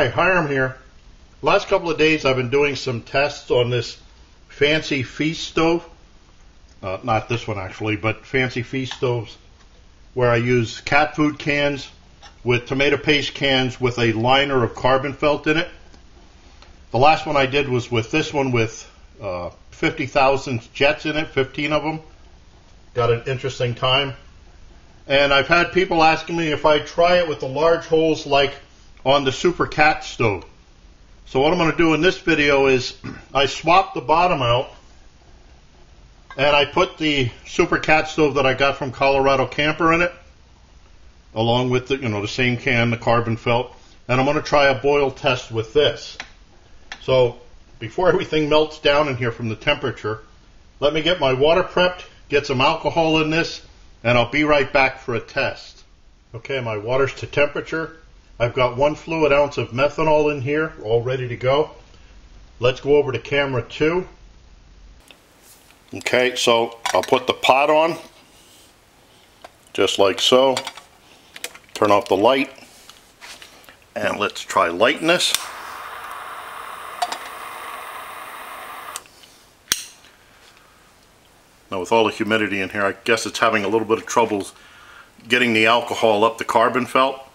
Hi, Hiram here. Last couple of days I've been doing some tests on this fancy feast stove. Uh, not this one actually, but fancy feast stoves where I use cat food cans with tomato paste cans with a liner of carbon felt in it. The last one I did was with this one with uh, 50,000 jets in it, 15 of them. Got an interesting time. And I've had people asking me if I try it with the large holes like on the Super Cat stove. So what I'm going to do in this video is I swap the bottom out and I put the Super Cat stove that I got from Colorado Camper in it along with the, you know, the same can, the carbon felt, and I'm going to try a boil test with this. So before everything melts down in here from the temperature, let me get my water prepped, get some alcohol in this, and I'll be right back for a test. Okay, my water's to temperature. I've got one fluid ounce of methanol in here, all ready to go. Let's go over to camera two. Okay, so I'll put the pot on, just like so. Turn off the light, and let's try lighting this. Now with all the humidity in here, I guess it's having a little bit of troubles getting the alcohol up the carbon felt.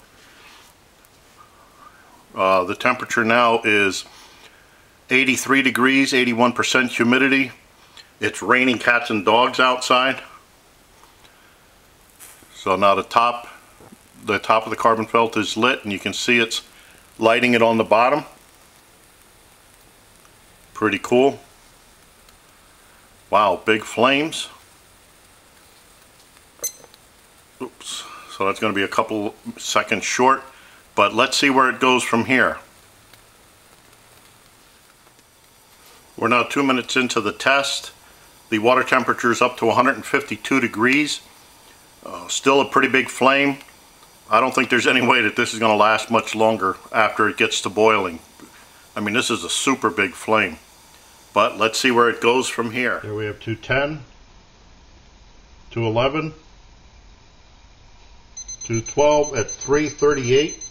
Uh, the temperature now is 83 degrees, 81% humidity. It's raining cats and dogs outside. So now the top, the top of the carbon felt is lit and you can see it's lighting it on the bottom. Pretty cool. Wow, big flames. Oops. So that's going to be a couple seconds short, but let's see where it goes from here. We're now two minutes into the test. The water temperature is up to 152 degrees. Uh, still a pretty big flame. I don't think there's any way that this is going to last much longer after it gets to boiling. I mean, this is a super big flame. But let's see where it goes from here. Here we have 210, 211, 212 at 338.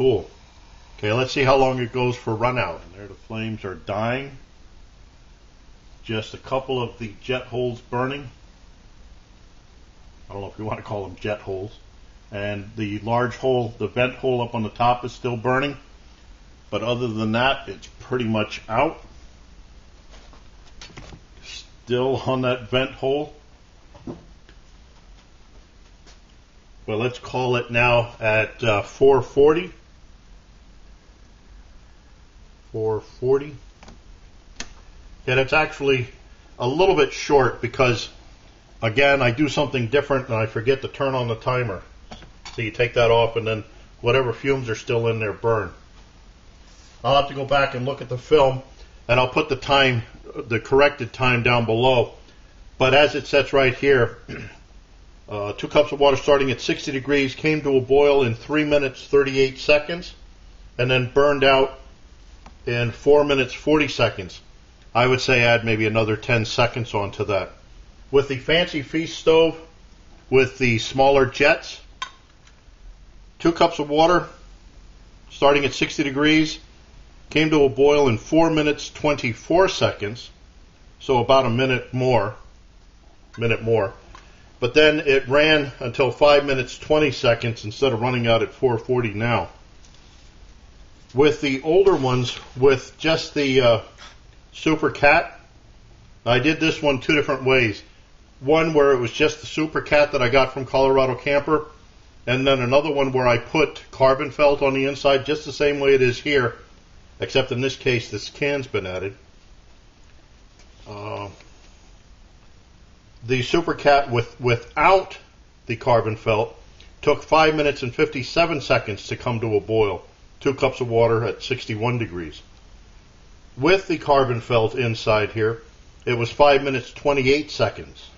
Cool. Okay, let's see how long it goes for run out. There the flames are dying. Just a couple of the jet holes burning. I don't know if you want to call them jet holes. And the large hole, the vent hole up on the top is still burning. But other than that, it's pretty much out. Still on that vent hole. Well, let's call it now at uh, 440. 440. And it's actually a little bit short because, again, I do something different and I forget to turn on the timer. So you take that off and then whatever fumes are still in there burn. I'll have to go back and look at the film and I'll put the time, the corrected time down below. But as it sets right here, uh, two cups of water starting at 60 degrees came to a boil in 3 minutes 38 seconds and then burned out in 4 minutes 40 seconds. I would say add maybe another 10 seconds onto that. With the fancy feast stove, with the smaller jets, two cups of water starting at 60 degrees, came to a boil in 4 minutes 24 seconds, so about a minute more, minute more. But then it ran until 5 minutes 20 seconds instead of running out at 440 now. With the older ones, with just the uh, Super Cat, I did this one two different ways. One where it was just the Super Cat that I got from Colorado Camper, and then another one where I put carbon felt on the inside, just the same way it is here, except in this case this can's been added. Uh, the Super Cat with, without the carbon felt took 5 minutes and 57 seconds to come to a boil. Two cups of water at 61 degrees. With the carbon felt inside here, it was 5 minutes 28 seconds.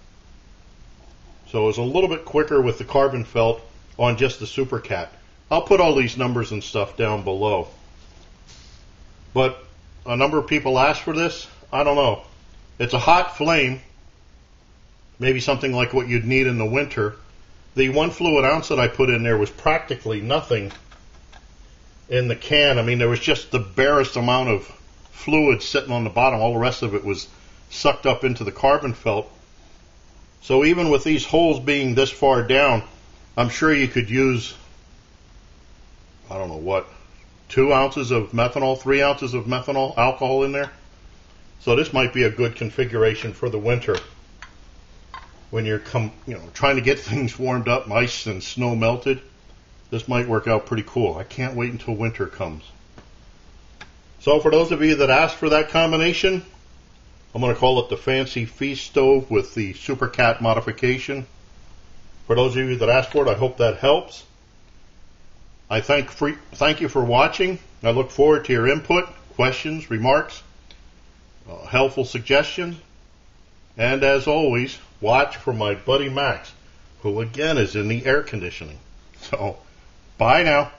So it was a little bit quicker with the carbon felt on just the Super Cat. I'll put all these numbers and stuff down below. But a number of people asked for this. I don't know. It's a hot flame, maybe something like what you'd need in the winter. the one fluid ounce that I put in there was practically nothing in the can. I mean, there was just the barest amount of fluid sitting on the bottom. All the rest of it was sucked up into the carbon felt. So even with these holes being this far down, I'm sure you could use, I don't know what, two ounces of methanol, three ounces of methanol alcohol in there. So this might be a good configuration for the winter when you're come, you know, trying to get things warmed up, ice and snow melted. This might work out pretty cool. I can't wait until winter comes. So for those of you that asked for that combination, I'm going to call it the Fancy Feast Stove with the Super Cat modification. For those of you that asked for it, I hope that helps. I thank, free, thank you for watching. I look forward to your input, questions, remarks, uh, helpful suggestions. And as always, watch for my buddy Max, who again is in the air conditioning. So, bye now.